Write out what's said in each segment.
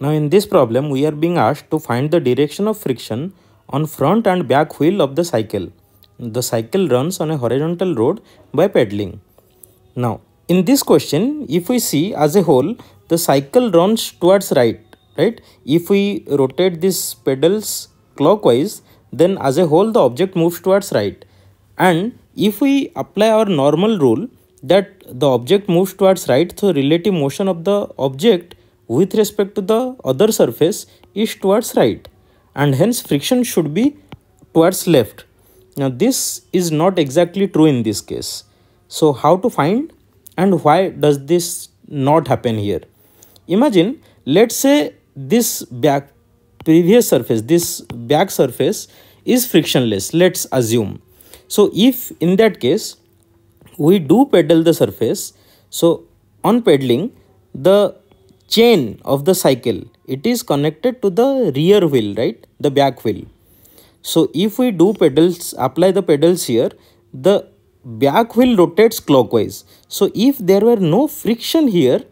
Now in this problem we are being asked to find the direction of friction on front and back wheel of the cycle. The cycle runs on a horizontal road by pedaling. Now in this question if we see as a whole the cycle runs towards right right if we rotate these pedals clockwise then as a whole the object moves towards right and if we apply our normal rule that the object moves towards right so relative motion of the object with respect to the other surface is towards right and hence friction should be towards left. Now this is not exactly true in this case. So how to find and why does this not happen here? Imagine let's say this back previous surface this back surface is frictionless let's assume. So if in that case we do pedal the surface so on pedaling the chain of the cycle it is connected to the rear wheel right? The back wheel. So if we do pedals apply the pedals here the back wheel rotates clockwise. So if there were no friction here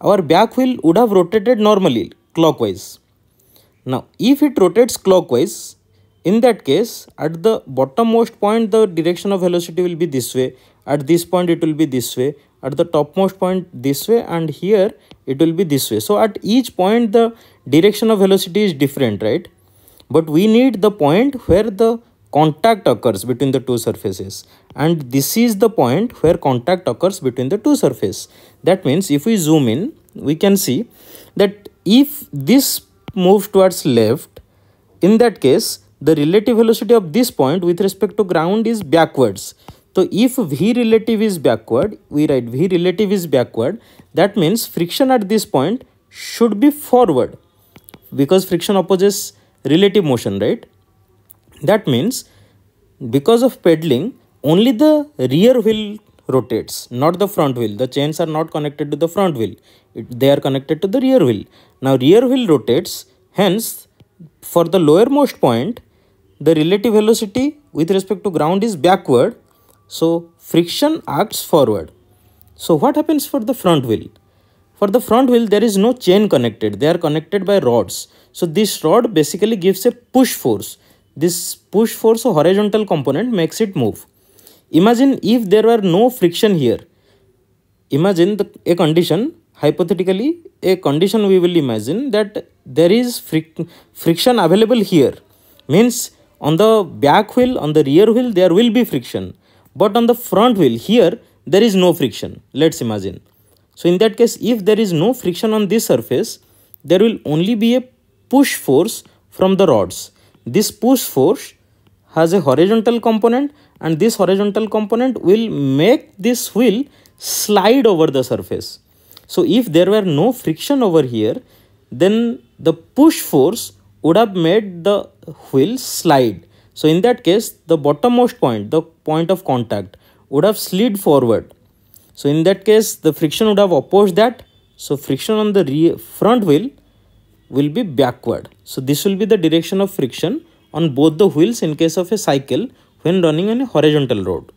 our back wheel would have rotated normally clockwise. Now if it rotates clockwise in that case at the bottommost point the direction of velocity will be this way. At this point it will be this way at the topmost point this way and here it will be this way. So at each point the direction of velocity is different right? But we need the point where the contact occurs between the two surfaces and this is the point where contact occurs between the two surfaces. That means if we zoom in we can see that if this moves towards left in that case the relative velocity of this point with respect to ground is backwards so if V relative is backward, we write V relative is backward. That means friction at this point should be forward because friction opposes relative motion, right? That means because of pedaling, only the rear wheel rotates, not the front wheel. The chains are not connected to the front wheel. They are connected to the rear wheel. Now rear wheel rotates, hence for the lowermost point, the relative velocity with respect to ground is backward so friction acts forward. So what happens for the front wheel? For the front wheel there is no chain connected. They are connected by rods. So this rod basically gives a push force. This push force horizontal component makes it move. Imagine if there were no friction here. Imagine the, a condition hypothetically a condition we will imagine that there is fric friction available here means on the back wheel on the rear wheel there will be friction but on the front wheel here there is no friction. Let's imagine. So in that case if there is no friction on this surface there will only be a push force from the rods. This push force has a horizontal component and this horizontal component will make this wheel slide over the surface. So if there were no friction over here then the push force would have made the wheel slide so in that case, the bottommost point, the point of contact would have slid forward. So in that case, the friction would have opposed that. So friction on the rear front wheel will be backward. So this will be the direction of friction on both the wheels in case of a cycle when running on a horizontal road.